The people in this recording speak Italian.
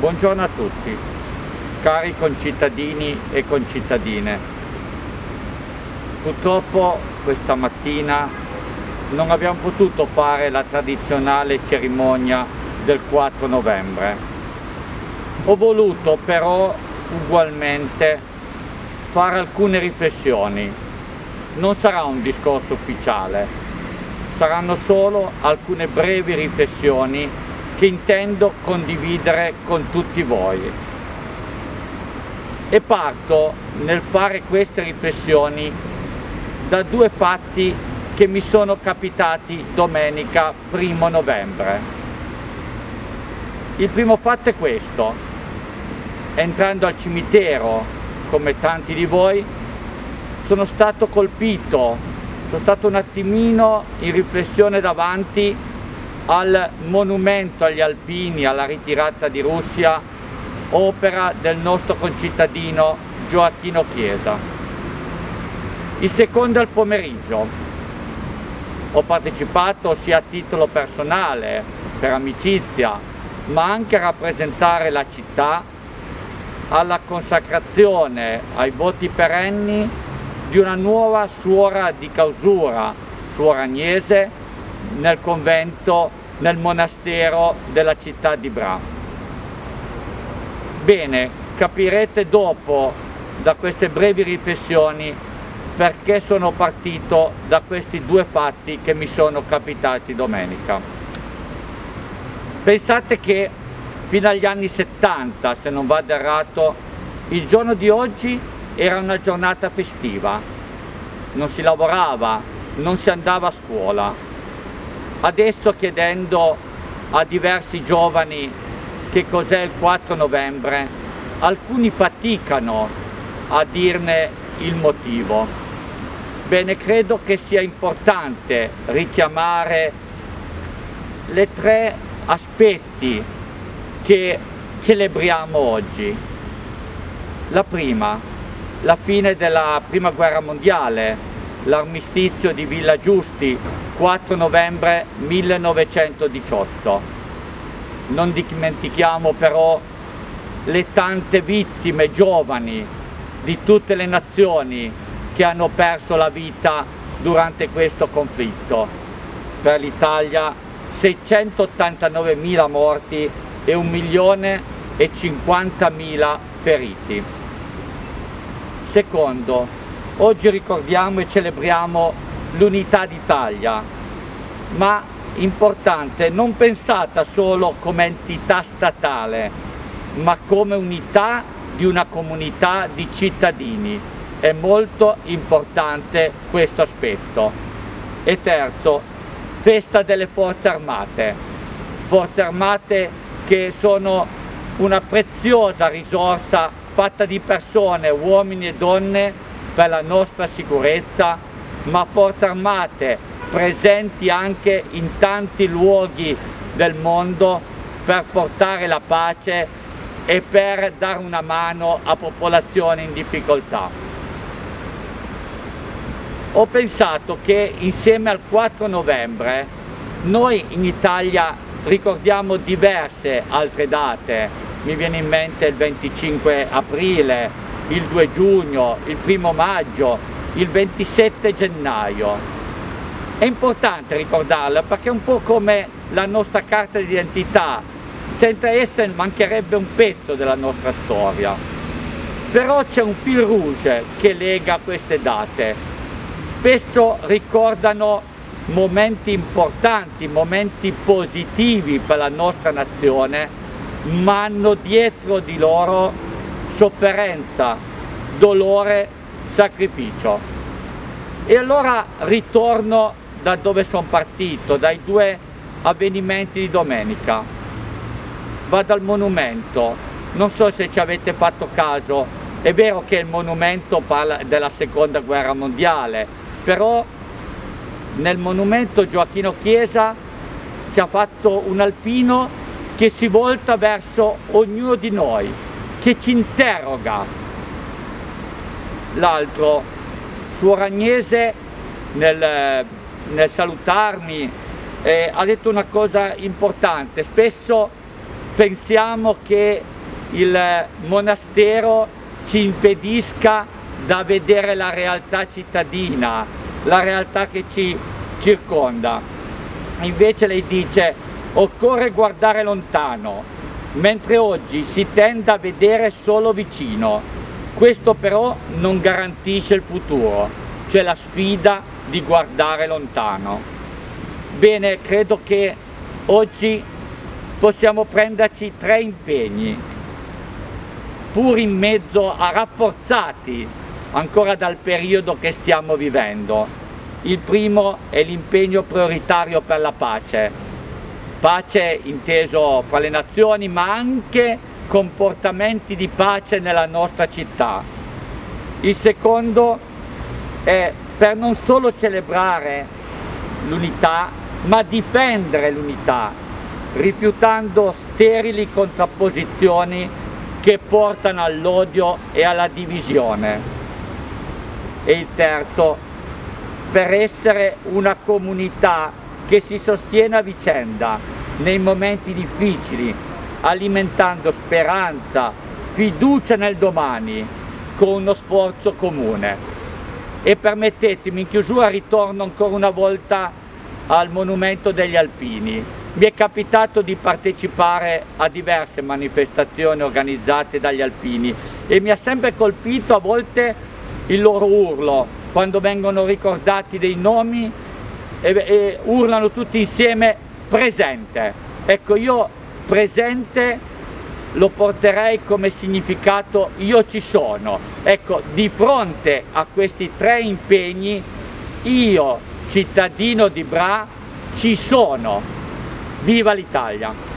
Buongiorno a tutti, cari concittadini e concittadine. Purtroppo questa mattina non abbiamo potuto fare la tradizionale cerimonia del 4 novembre. Ho voluto però ugualmente fare alcune riflessioni. Non sarà un discorso ufficiale, saranno solo alcune brevi riflessioni che intendo condividere con tutti voi. E parto nel fare queste riflessioni da due fatti che mi sono capitati domenica 1 novembre. Il primo fatto è questo. Entrando al cimitero, come tanti di voi, sono stato colpito, sono stato un attimino in riflessione davanti al monumento agli alpini, alla ritirata di Russia, opera del nostro concittadino Gioacchino Chiesa. Il secondo al pomeriggio. Ho partecipato sia a titolo personale, per amicizia, ma anche a rappresentare la città alla consacrazione ai voti perenni di una nuova suora di causura, suora Agnese, nel convento nel monastero della città di Bra. Bene, capirete dopo da queste brevi riflessioni perché sono partito da questi due fatti che mi sono capitati domenica. Pensate che fino agli anni 70, se non vado errato, il giorno di oggi era una giornata festiva, non si lavorava, non si andava a scuola, Adesso chiedendo a diversi giovani che cos'è il 4 novembre, alcuni faticano a dirne il motivo. Bene, credo che sia importante richiamare le tre aspetti che celebriamo oggi. La prima, la fine della prima guerra mondiale, l'armistizio di Villa Giusti 4 novembre 1918. Non dimentichiamo però le tante vittime giovani di tutte le nazioni che hanno perso la vita durante questo conflitto. Per l'Italia 689.000 morti e 1 milione e 50.000 feriti. Secondo, oggi ricordiamo e celebriamo l'unità d'Italia, ma importante, non pensata solo come entità statale, ma come unità di una comunità di cittadini. È molto importante questo aspetto. E terzo, festa delle forze armate. Forze armate che sono una preziosa risorsa fatta di persone, uomini e donne per la nostra sicurezza ma forze armate presenti anche in tanti luoghi del mondo per portare la pace e per dare una mano a popolazioni in difficoltà. Ho pensato che insieme al 4 novembre noi in Italia ricordiamo diverse altre date, mi viene in mente il 25 aprile, il 2 giugno, il 1 maggio, il 27 gennaio. È importante ricordarla perché è un po' come la nostra carta d'identità, senza essa mancherebbe un pezzo della nostra storia. Però c'è un fil rouge che lega queste date. Spesso ricordano momenti importanti, momenti positivi per la nostra nazione, ma hanno dietro di loro sofferenza, dolore sacrificio. E allora ritorno da dove sono partito, dai due avvenimenti di domenica. Vado al monumento, non so se ci avete fatto caso, è vero che il monumento parla della seconda guerra mondiale, però nel monumento Gioacchino Chiesa ci ha fatto un alpino che si volta verso ognuno di noi, che ci interroga l'altro suo Agnese nel, nel salutarmi eh, ha detto una cosa importante, spesso pensiamo che il monastero ci impedisca da vedere la realtà cittadina, la realtà che ci circonda. Invece lei dice occorre guardare lontano, mentre oggi si tende a vedere solo vicino. Questo però non garantisce il futuro, cioè la sfida di guardare lontano. Bene, credo che oggi possiamo prenderci tre impegni, pur in mezzo a rafforzati ancora dal periodo che stiamo vivendo. Il primo è l'impegno prioritario per la pace, pace inteso fra le nazioni ma anche comportamenti di pace nella nostra città. Il secondo è per non solo celebrare l'unità ma difendere l'unità rifiutando sterili contrapposizioni che portano all'odio e alla divisione. E il terzo, per essere una comunità che si sostiene a vicenda nei momenti difficili, alimentando speranza, fiducia nel domani, con uno sforzo comune. E permettetemi, in chiusura ritorno ancora una volta al Monumento degli Alpini, mi è capitato di partecipare a diverse manifestazioni organizzate dagli alpini e mi ha sempre colpito a volte il loro urlo quando vengono ricordati dei nomi e, e urlano tutti insieme presente. Ecco io presente lo porterei come significato io ci sono. Ecco, di fronte a questi tre impegni io, cittadino di Bra, ci sono Viva l'Italia!